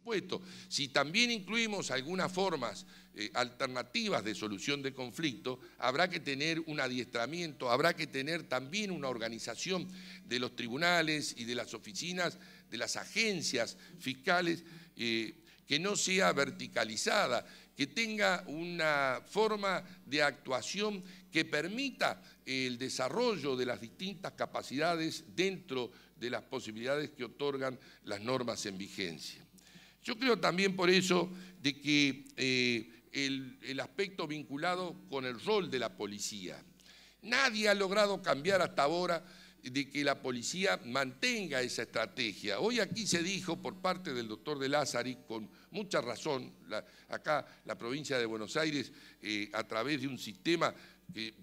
supuesto. Si también incluimos algunas formas eh, alternativas de solución de conflicto, habrá que tener un adiestramiento, habrá que tener también una organización de los tribunales y de las oficinas, de las agencias fiscales, eh, que no sea verticalizada, que tenga una forma de actuación que permita el desarrollo de las distintas capacidades dentro de las posibilidades que otorgan las normas en vigencia. Yo creo también por eso de que eh, el, aspecto vinculado con el rol de la policía. Nadie ha logrado cambiar hasta ahora de que la policía mantenga esa estrategia. Hoy aquí se dijo por parte del doctor de Lázari, con mucha razón, acá la provincia de Buenos Aires, eh, a través de un sistema que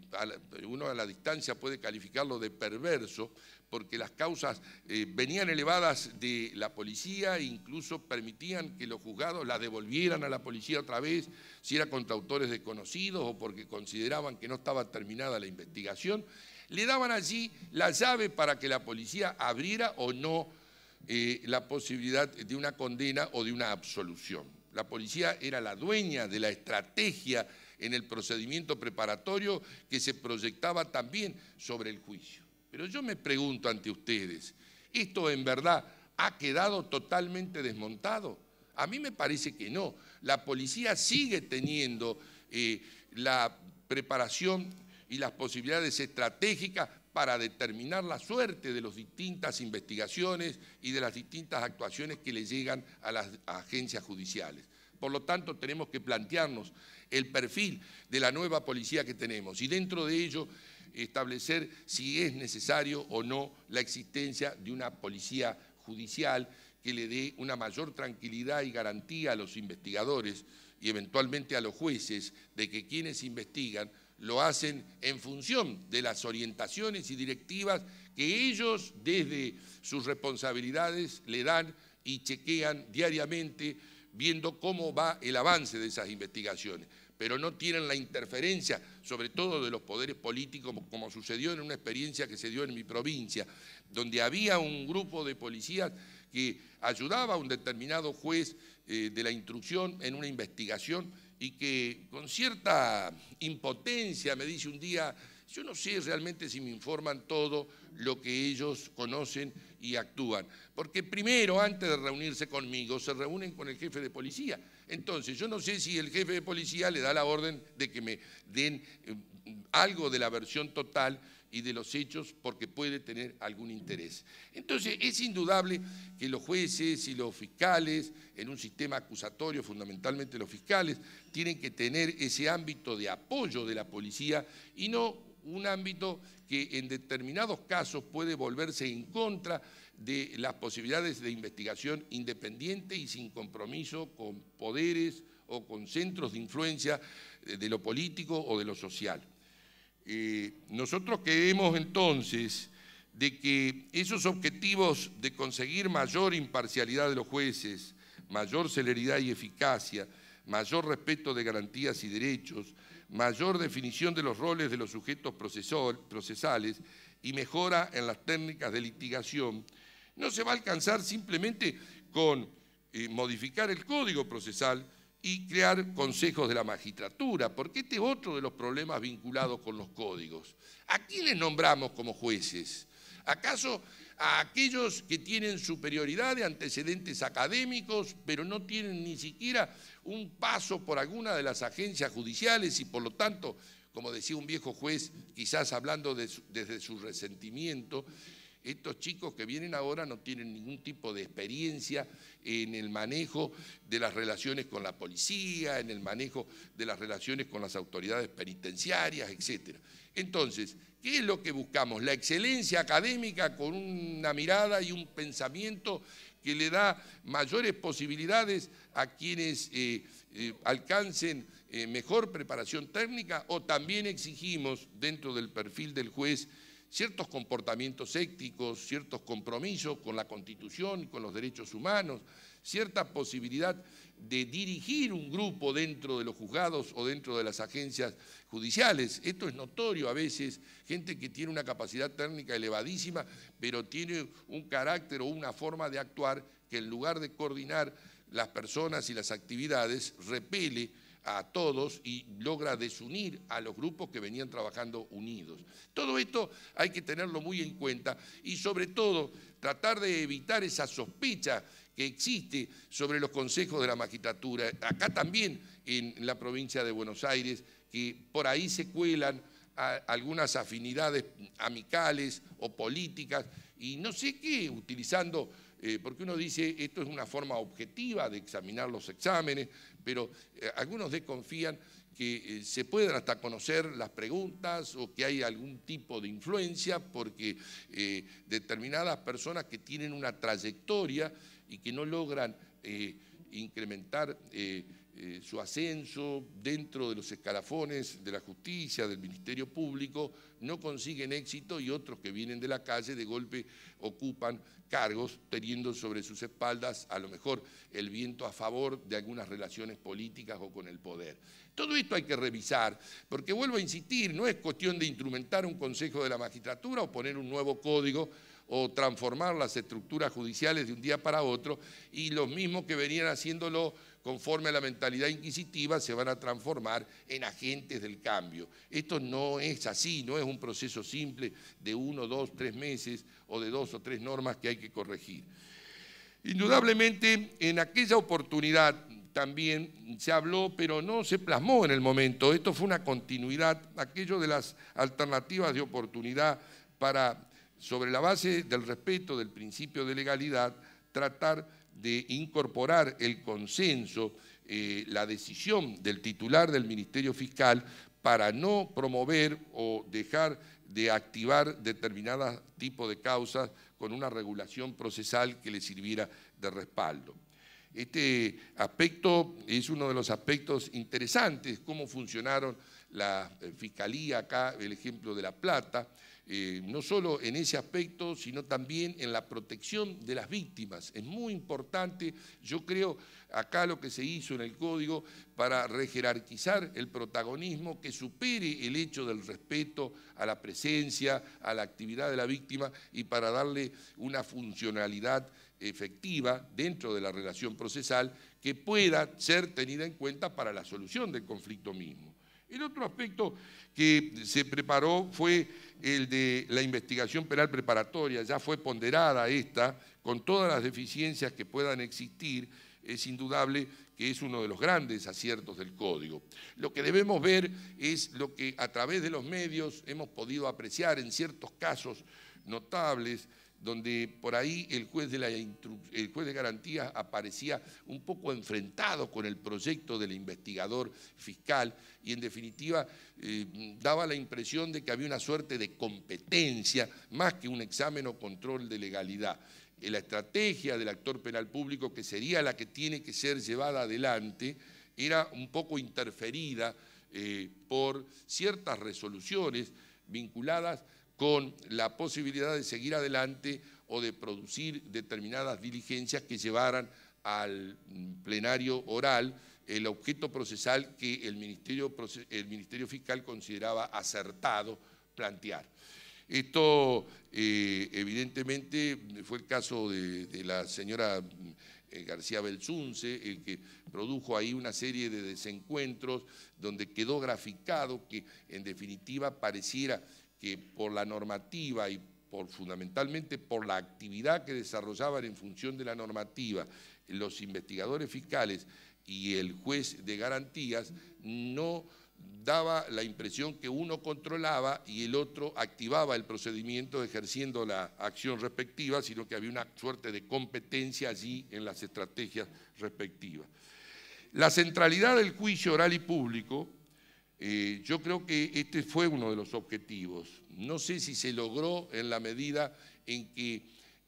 uno a la distancia puede calificarlo de perverso, porque las causas eh, venían elevadas de la policía e incluso permitían que los juzgados la devolvieran a la policía otra vez, si era contra autores desconocidos o porque consideraban que no estaba terminada la investigación. Le daban allí la llave para que la policía abriera o no eh, la posibilidad de una condena o de una absolución. La policía era la dueña de la estrategia en el procedimiento preparatorio que se proyectaba también sobre el juicio. Pero yo me pregunto ante ustedes, ¿esto en verdad ha quedado totalmente desmontado? A mí me parece que no. La policía sigue teniendo eh, la preparación y las posibilidades estratégicas para determinar la suerte de las distintas investigaciones y de las distintas actuaciones que le llegan a las agencias judiciales. Por lo tanto, tenemos que plantearnos el perfil de la nueva policía que tenemos. Y dentro de ello establecer si es necesario o no la existencia de una policía judicial que le dé una mayor tranquilidad y garantía a los investigadores y eventualmente a los jueces de que quienes investigan lo hacen en función de las orientaciones y directivas que ellos desde sus responsabilidades le dan y chequean diariamente viendo cómo va el avance de esas investigaciones pero no tienen la interferencia, sobre todo de los poderes políticos, como sucedió en una experiencia que se dio en mi provincia, donde había un grupo de policías que ayudaba a un determinado juez eh, de la instrucción en una investigación y que con cierta impotencia me dice un día, yo no sé realmente si me informan todo lo que ellos conocen y actúan, porque primero, antes de reunirse conmigo, se reúnen con el jefe de policía entonces, yo no sé si el jefe de policía le da la orden de que me den eh, algo de la versión total y de los hechos porque puede tener algún interés. Entonces, es indudable que los jueces y los fiscales, en un sistema acusatorio, fundamentalmente los fiscales, tienen que tener ese ámbito de apoyo de la policía y no un ámbito que en determinados casos puede volverse en contra de las posibilidades de investigación independiente y sin compromiso con poderes o con centros de influencia de lo político o de lo social. Eh, nosotros creemos entonces de que esos objetivos de conseguir mayor imparcialidad de los jueces, mayor celeridad y eficacia, mayor respeto de garantías y derechos, mayor definición de los roles de los sujetos procesales y mejora en las técnicas de litigación, no se va a alcanzar simplemente con eh, modificar el código procesal y crear consejos de la magistratura, porque este es otro de los problemas vinculados con los códigos. ¿A quiénes nombramos como jueces? ¿Acaso a aquellos que tienen superioridad de antecedentes académicos, pero no tienen ni siquiera un paso por alguna de las agencias judiciales y por lo tanto, como decía un viejo juez, quizás hablando desde su resentimiento, estos chicos que vienen ahora no tienen ningún tipo de experiencia en el manejo de las relaciones con la policía, en el manejo de las relaciones con las autoridades penitenciarias, etc. Entonces, ¿qué es lo que buscamos? La excelencia académica con una mirada y un pensamiento que le da mayores posibilidades a quienes eh, eh, alcancen eh, mejor preparación técnica o también exigimos dentro del perfil del juez ciertos comportamientos éticos, ciertos compromisos con la Constitución con los derechos humanos, cierta posibilidad de dirigir un grupo dentro de los juzgados o dentro de las agencias judiciales. Esto es notorio a veces, gente que tiene una capacidad técnica elevadísima, pero tiene un carácter o una forma de actuar que en lugar de coordinar las personas y las actividades, repele a todos y logra desunir a los grupos que venían trabajando unidos. Todo esto hay que tenerlo muy en cuenta y sobre todo tratar de evitar esa sospecha que existe sobre los consejos de la magistratura, acá también en la provincia de Buenos Aires, que por ahí se cuelan algunas afinidades amicales o políticas y no sé qué, utilizando eh, porque uno dice esto es una forma objetiva de examinar los exámenes, pero eh, algunos desconfían que eh, se puedan hasta conocer las preguntas o que hay algún tipo de influencia porque determinadas personas que tienen una trayectoria y que no logran incrementar eh, su ascenso dentro de los escalafones de la justicia, del Ministerio Público, no consiguen éxito y otros que vienen de la calle de golpe ocupan cargos teniendo sobre sus espaldas a lo mejor el viento a favor de algunas relaciones políticas o con el poder. Todo esto hay que revisar, porque vuelvo a insistir, no es cuestión de instrumentar un Consejo de la Magistratura o poner un nuevo código o transformar las estructuras judiciales de un día para otro y los mismos que venían haciéndolo conforme a la mentalidad inquisitiva, se van a transformar en agentes del cambio. Esto no es así, no es un proceso simple de uno, dos, tres meses o de dos o tres normas que hay que corregir. Indudablemente, en aquella oportunidad también se habló, pero no se plasmó en el momento. Esto fue una continuidad, aquello de las alternativas de oportunidad para, sobre la base del respeto del principio de legalidad, tratar de incorporar el consenso, eh, la decisión del titular del Ministerio Fiscal para no promover o dejar de activar determinados tipos de causas con una regulación procesal que le sirviera de respaldo. Este aspecto es uno de los aspectos interesantes, cómo funcionaron la eh, Fiscalía acá, el ejemplo de La Plata, eh, no solo en ese aspecto, sino también en la protección de las víctimas. Es muy importante, yo creo, acá lo que se hizo en el código para rejerarquizar el protagonismo, que supere el hecho del respeto a la presencia, a la actividad de la víctima y para darle una funcionalidad efectiva dentro de la relación procesal que pueda ser tenida en cuenta para la solución del conflicto mismo. El otro aspecto que se preparó fue el de la investigación penal preparatoria, ya fue ponderada esta, con todas las deficiencias que puedan existir, es indudable que es uno de los grandes aciertos del código. Lo que debemos ver es lo que a través de los medios hemos podido apreciar en ciertos casos notables donde por ahí el juez, de la el juez de garantía aparecía un poco enfrentado con el proyecto del investigador fiscal y en definitiva eh, daba la impresión de que había una suerte de competencia más que un examen o control de legalidad. Eh, la estrategia del actor penal público, que sería la que tiene que ser llevada adelante, era un poco interferida eh, por ciertas resoluciones vinculadas con la posibilidad de seguir adelante o de producir determinadas diligencias que llevaran al plenario oral el objeto procesal que el Ministerio, el Ministerio Fiscal consideraba acertado plantear. Esto eh, evidentemente fue el caso de, la señora eh, García Belsunce, el que produjo ahí una serie de desencuentros donde quedó graficado que en definitiva pareciera que por la normativa y por, fundamentalmente por la actividad que desarrollaban en función de la normativa los investigadores fiscales y el juez de garantías, no daba la impresión que uno controlaba y el otro activaba el procedimiento ejerciendo la acción respectiva, sino que había una suerte de competencia allí en las estrategias respectivas. La centralidad del juicio oral y público eh, yo creo que este fue uno de los objetivos. No sé si se logró en la medida en que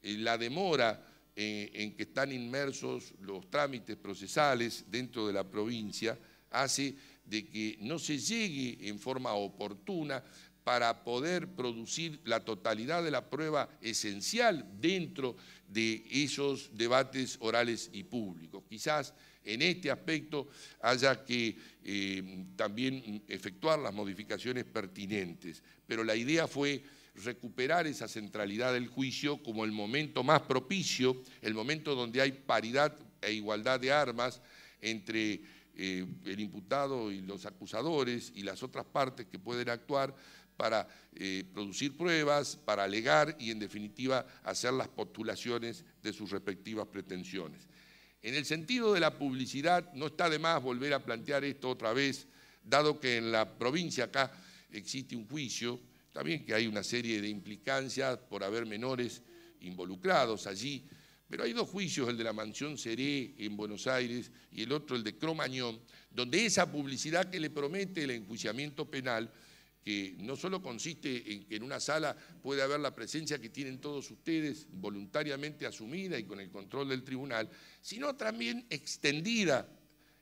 eh, la demora eh, en que están inmersos los trámites procesales dentro de la provincia hace de que no se llegue en forma oportuna para poder producir la totalidad de la prueba esencial dentro de esos debates orales y públicos. Quizás en este aspecto haya que eh, también efectuar las modificaciones pertinentes, pero la idea fue recuperar esa centralidad del juicio como el momento más propicio, el momento donde hay paridad e igualdad de armas entre eh, el imputado y los acusadores y las otras partes que pueden actuar para eh, producir pruebas, para alegar y en definitiva hacer las postulaciones de sus respectivas pretensiones. En el sentido de la publicidad, no está de más volver a plantear esto otra vez, dado que en la provincia acá existe un juicio, también que hay una serie de implicancias por haber menores involucrados allí, pero hay dos juicios, el de la mansión Seré en Buenos Aires y el otro, el de Cromañón, donde esa publicidad que le promete el enjuiciamiento penal, que no solo consiste en que en una sala puede haber la presencia que tienen todos ustedes voluntariamente asumida y con el control del tribunal, sino también extendida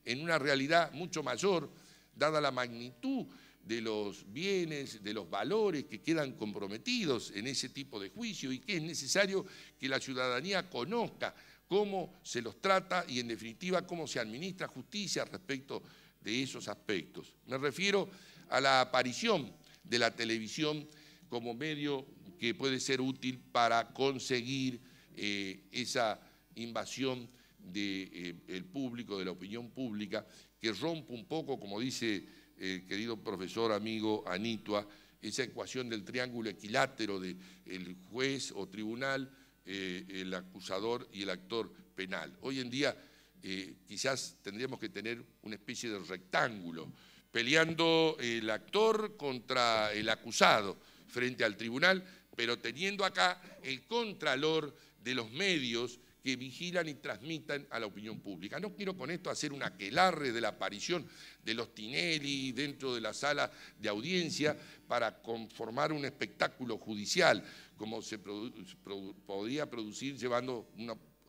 en una realidad mucho mayor, dada la magnitud de los bienes, de los valores que quedan comprometidos en ese tipo de juicio y que es necesario que la ciudadanía conozca cómo se los trata y en definitiva cómo se administra justicia respecto de esos aspectos. Me refiero a la aparición de la televisión como medio que puede ser útil para conseguir eh, esa invasión del eh, público, de la opinión pública, que rompe un poco, como dice el querido profesor amigo Anitua, esa ecuación del triángulo equilátero del juez o tribunal, eh, el acusador y el actor penal. Hoy en día eh, quizás tendríamos que tener una especie de rectángulo, peleando el actor contra el acusado frente al tribunal, pero teniendo acá el contralor de los medios que vigilan y transmitan a la opinión pública. No quiero con esto hacer un aquelarre de la aparición de los Tinelli dentro de la sala de audiencia para conformar un espectáculo judicial, como se podría producir llevando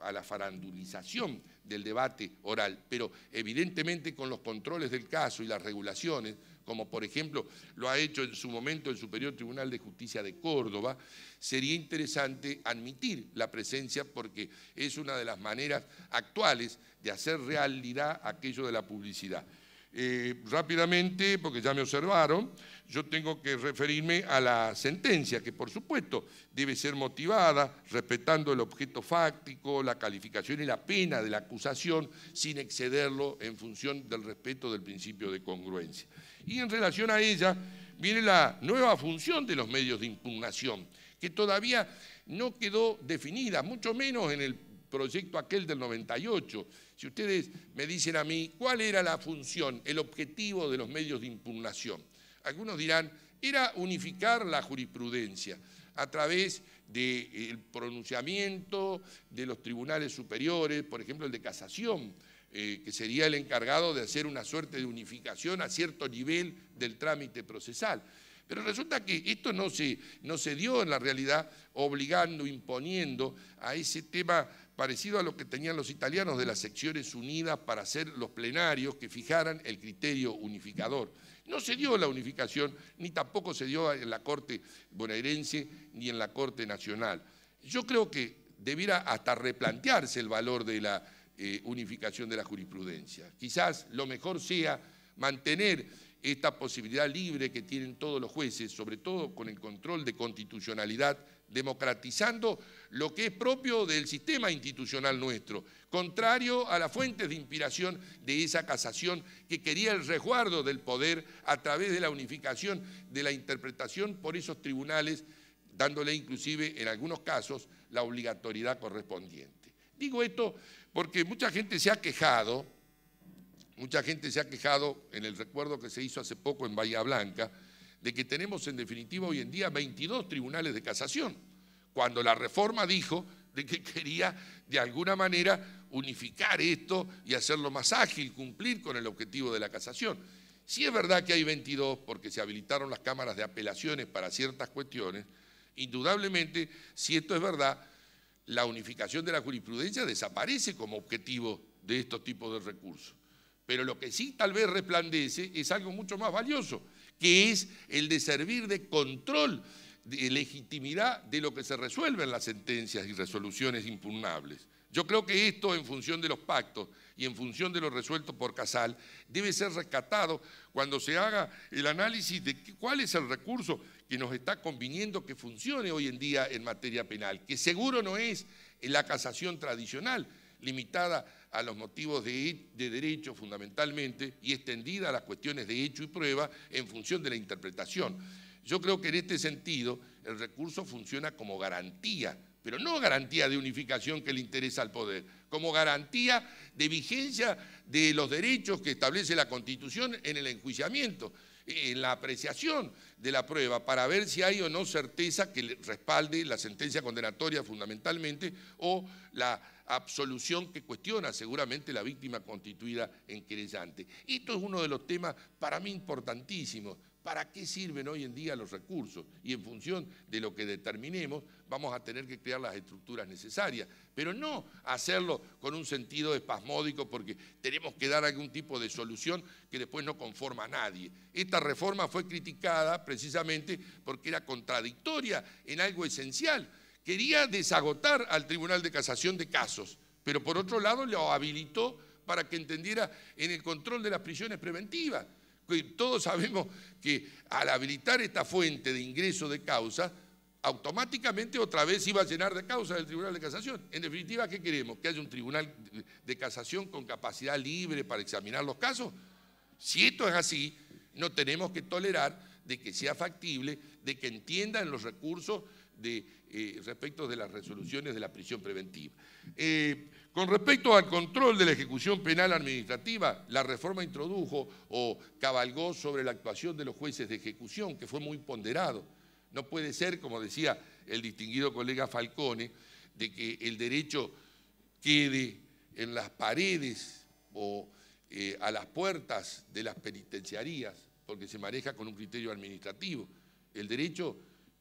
a la farandulización del debate oral, pero evidentemente con los controles del caso y las regulaciones, como por ejemplo lo ha hecho en su momento el Superior Tribunal de Justicia de Córdoba, sería interesante admitir la presencia porque es una de las maneras actuales de hacer realidad aquello de la publicidad. Eh, rápidamente, porque ya me observaron, yo tengo que referirme a la sentencia, que por supuesto debe ser motivada respetando el objeto fáctico, la calificación y la pena de la acusación, sin excederlo en función del respeto del principio de congruencia. Y en relación a ella viene la nueva función de los medios de impugnación, que todavía no quedó definida, mucho menos en el proyecto aquel del 98. Si ustedes me dicen a mí cuál era la función, el objetivo de los medios de impugnación, algunos dirán, era unificar la jurisprudencia a través del pronunciamiento de los tribunales superiores, por ejemplo el de casación, eh, que sería el encargado de hacer una suerte de unificación a cierto nivel del trámite procesal. Pero resulta que esto no se, no se dio en la realidad obligando, imponiendo a ese tema parecido a lo que tenían los italianos de las secciones unidas para hacer los plenarios que fijaran el criterio unificador. No se dio la unificación, ni tampoco se dio en la Corte bonaerense ni en la Corte Nacional. Yo creo que debiera hasta replantearse el valor de la eh, unificación de la jurisprudencia. Quizás lo mejor sea mantener esta posibilidad libre que tienen todos los jueces, sobre todo con el control de constitucionalidad, democratizando lo que es propio del sistema institucional nuestro, contrario a las fuentes de inspiración de esa casación que quería el resguardo del poder a través de la unificación de la interpretación por esos tribunales, dándole inclusive en algunos casos la obligatoriedad correspondiente. Digo esto porque mucha gente se ha quejado, mucha gente se ha quejado en el recuerdo que se hizo hace poco en Bahía Blanca, de que tenemos en definitiva hoy en día 22 tribunales de casación, cuando la reforma dijo de que quería de alguna manera unificar esto y hacerlo más ágil, cumplir con el objetivo de la casación. Si es verdad que hay 22 porque se habilitaron las cámaras de apelaciones para ciertas cuestiones, indudablemente, si esto es verdad, la unificación de la jurisprudencia desaparece como objetivo de estos tipos de recursos. Pero lo que sí tal vez resplandece es algo mucho más valioso, que es el de servir de control, de legitimidad de lo que se resuelve en las sentencias y resoluciones impugnables. Yo creo que esto, en función de los pactos y en función de lo resuelto por Casal, debe ser rescatado cuando se haga el análisis de cuál es el recurso que nos está conviniendo que funcione hoy en día en materia penal, que seguro no es la casación tradicional, limitada a los motivos de, derecho fundamentalmente y extendida a las cuestiones de hecho y prueba en función de la interpretación. Yo creo que en este sentido el recurso funciona como garantía, pero no garantía de unificación que le interesa al poder, como garantía de vigencia de los derechos que establece la Constitución en el enjuiciamiento en la apreciación de la prueba para ver si hay o no certeza que respalde la sentencia condenatoria fundamentalmente o la absolución que cuestiona seguramente la víctima constituida en querellante. Esto es uno de los temas para mí importantísimos ¿Para qué sirven hoy en día los recursos? Y en función de lo que determinemos, vamos a tener que crear las estructuras necesarias, pero no hacerlo con un sentido espasmódico porque tenemos que dar algún tipo de solución que después no conforma a nadie. Esta reforma fue criticada precisamente porque era contradictoria en algo esencial. Quería desagotar al Tribunal de Casación de casos, pero por otro lado lo habilitó para que entendiera en el control de las prisiones preventivas todos sabemos que al habilitar esta fuente de ingreso de causa, automáticamente otra vez iba a llenar de causa el Tribunal de Casación. En definitiva, ¿qué queremos? ¿Que haya un Tribunal de Casación con capacidad libre para examinar los casos? Si esto es así, no tenemos que tolerar de que sea factible, de que entiendan los recursos eh, respecto de las resoluciones de la prisión preventiva. Eh, con respecto al control de la ejecución penal administrativa, la reforma introdujo o cabalgó sobre la actuación de los jueces de ejecución, que fue muy ponderado. No puede ser, como decía el distinguido colega Falcone, de que el derecho quede en las paredes o eh, a las puertas de las penitenciarías, porque se maneja con un criterio administrativo. El derecho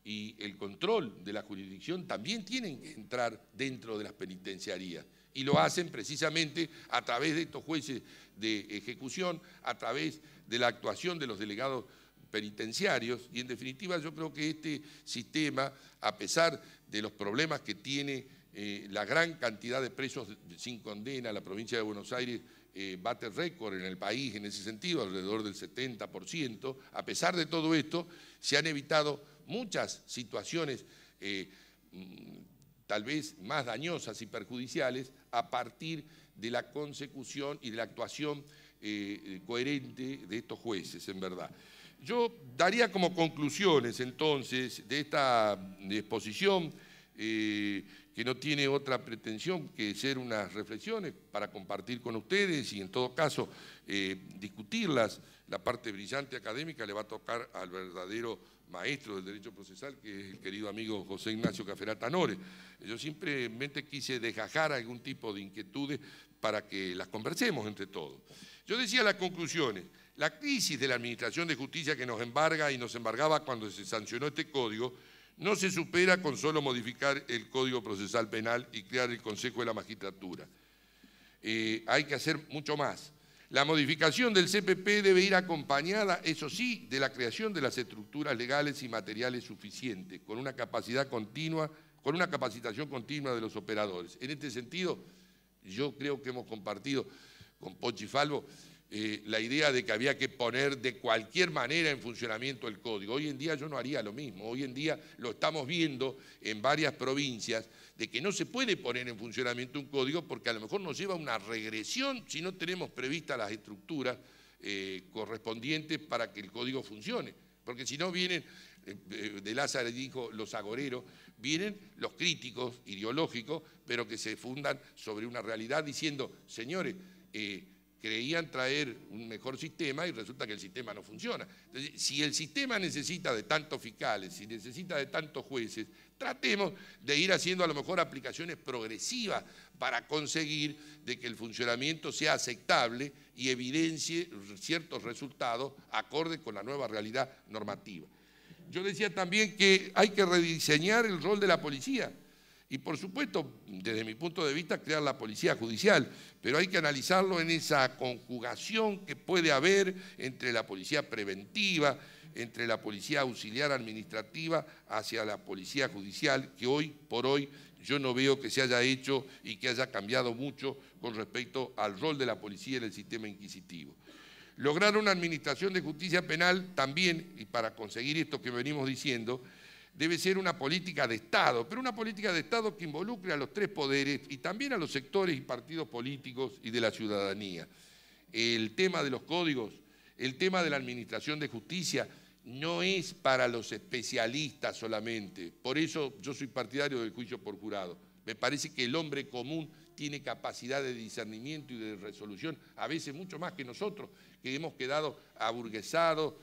y el control de la jurisdicción también tienen que entrar dentro de las penitenciarías. Y lo hacen precisamente a través de estos jueces de ejecución, a través de la actuación de los delegados penitenciarios. Y en definitiva yo creo que este sistema, a pesar de los problemas que tiene eh, la gran cantidad de presos sin condena, la provincia de Buenos Aires eh, bate récord en el país en ese sentido, alrededor del 70%, a pesar de todo esto, se han evitado muchas situaciones eh, tal vez más dañosas y perjudiciales a partir de la consecución y de la actuación eh, coherente de estos jueces, en verdad. Yo daría como conclusiones entonces de esta exposición, eh, que no tiene otra pretensión que ser unas reflexiones para compartir con ustedes y en todo caso eh, discutirlas. La parte brillante académica le va a tocar al verdadero maestro del derecho procesal, que es el querido amigo José Ignacio Caferata Nore. Yo simplemente quise desgajar algún tipo de inquietudes para que las conversemos entre todos. Yo decía las conclusiones, la crisis de la Administración de Justicia que nos embarga y nos embargaba cuando se sancionó este código, no se supera con solo modificar el Código Procesal Penal y crear el Consejo de la Magistratura. Eh, hay que hacer mucho más. La modificación del CPP debe ir acompañada, eso sí, de la creación de las estructuras legales y materiales suficientes, con una capacidad continua, con una capacitación continua de los operadores. En este sentido, yo creo que hemos compartido con Pochi Falvo eh, la idea de que había que poner de cualquier manera en funcionamiento el código. Hoy en día yo no haría lo mismo. Hoy en día lo estamos viendo en varias provincias de que no se puede poner en funcionamiento un código porque a lo mejor nos lleva a una regresión si no tenemos previstas las estructuras eh, correspondientes para que el código funcione. Porque si no vienen, eh, de Lázaro dijo los agoreros, vienen los críticos ideológicos, pero que se fundan sobre una realidad diciendo, señores, creían traer un mejor sistema y resulta que el sistema no funciona. Entonces, si el sistema necesita de tantos fiscales, si necesita de tantos jueces, tratemos de ir haciendo a lo mejor aplicaciones progresivas para conseguir de que el funcionamiento sea aceptable y evidencie ciertos resultados acorde con la nueva realidad normativa. Yo decía también que hay que rediseñar el rol de la policía y por supuesto, desde mi punto de vista, crear la policía judicial, pero hay que analizarlo en esa conjugación que puede haber entre la policía preventiva, entre la policía auxiliar administrativa hacia la policía judicial, que hoy por hoy yo no veo que se haya hecho y que haya cambiado mucho con respecto al rol de la policía en el sistema inquisitivo. Lograr una administración de justicia penal también, y para conseguir esto que venimos diciendo, debe ser una política de Estado, pero una política de Estado que involucre a los tres poderes y también a los sectores y partidos políticos y de la ciudadanía. El tema de los códigos, el tema de la administración de justicia, no es para los especialistas solamente. Por eso yo soy partidario del juicio por jurado. Me parece que el hombre común tiene capacidad de discernimiento y de resolución, a veces mucho más que nosotros, que hemos quedado aburguesados,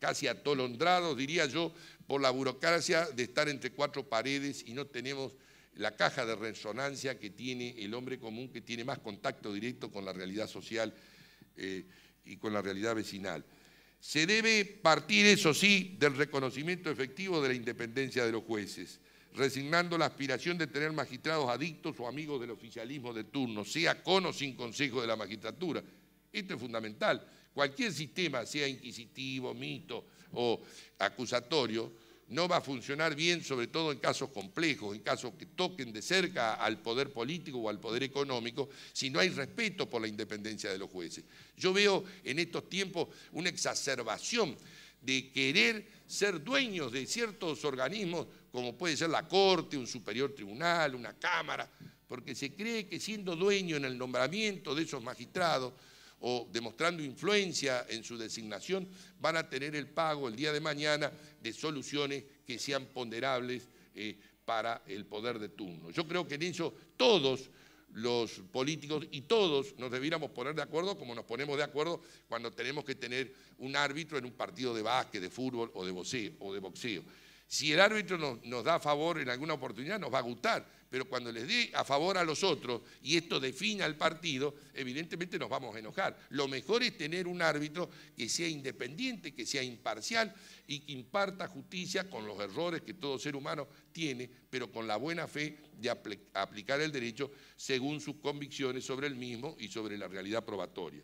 casi atolondrados, diría yo, por la burocracia de estar entre cuatro paredes y no tenemos la caja de resonancia que tiene el hombre común, que tiene más contacto directo con la realidad social eh, y con la realidad vecinal. Se debe partir, eso sí, del reconocimiento efectivo de la independencia de los jueces, resignando la aspiración de tener magistrados adictos o amigos del oficialismo de turno, sea con o sin consejo de la magistratura. Esto es fundamental. Cualquier sistema, sea inquisitivo, mito o acusatorio, no va a funcionar bien, sobre todo en casos complejos, en casos que toquen de cerca al poder político o al poder económico, si no hay respeto por la independencia de los jueces. Yo veo en estos tiempos una exacerbación de querer ser dueños de ciertos organismos, como puede ser la Corte, un superior tribunal, una Cámara, porque se cree que siendo dueño en el nombramiento de esos magistrados, o demostrando influencia en su designación, van a tener el pago el día de mañana de soluciones que sean ponderables eh, para el poder de turno. Yo creo que en eso todos los políticos y todos nos debiéramos poner de acuerdo como nos ponemos de acuerdo cuando tenemos que tener un árbitro en un partido de básquet, de fútbol o de boxeo. O de boxeo. Si el árbitro nos, nos da favor en alguna oportunidad, nos va a gustar, pero cuando les dé a favor a los otros y esto defina al partido, evidentemente nos vamos a enojar. Lo mejor es tener un árbitro que sea independiente, que sea imparcial y que imparta justicia con los errores que todo ser humano tiene, pero con la buena fe de aplicar el derecho según sus convicciones sobre el mismo y sobre la realidad probatoria.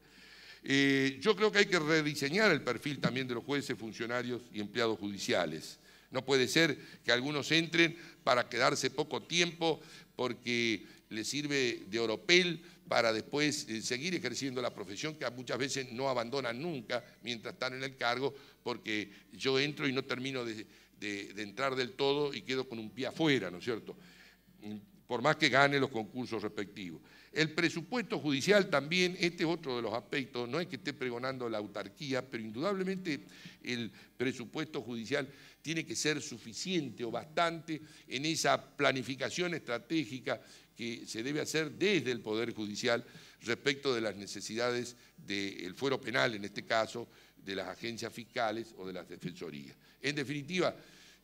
Eh, yo creo que hay que rediseñar el perfil también de los jueces, funcionarios y empleados judiciales. No puede ser que algunos entren para quedarse poco tiempo porque les sirve de oropel para después eh, seguir ejerciendo la profesión que muchas veces no abandonan nunca mientras están en el cargo porque yo entro y no termino de, de entrar del todo y quedo con un pie afuera, ¿no es cierto? Por más que gane los concursos respectivos. El presupuesto judicial también, este es otro de los aspectos, no es que esté pregonando la autarquía, pero indudablemente el presupuesto judicial tiene que ser suficiente o bastante en esa planificación estratégica que se debe hacer desde el Poder Judicial respecto de las necesidades del fuero penal, en este caso, de las agencias fiscales o de las defensorías. En definitiva,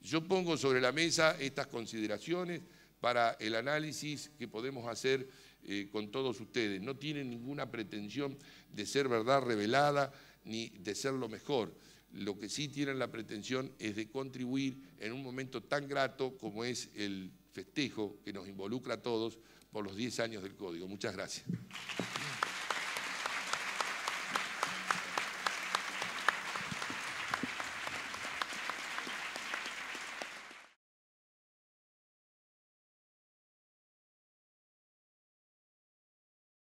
yo pongo sobre la mesa estas consideraciones para el análisis que podemos hacer eh, con todos ustedes. No tienen ninguna pretensión de ser verdad revelada ni de ser lo mejor. Lo que sí tienen la pretensión es de contribuir en un momento tan grato como es el festejo que nos involucra a todos por los 10 años del Código. Muchas gracias.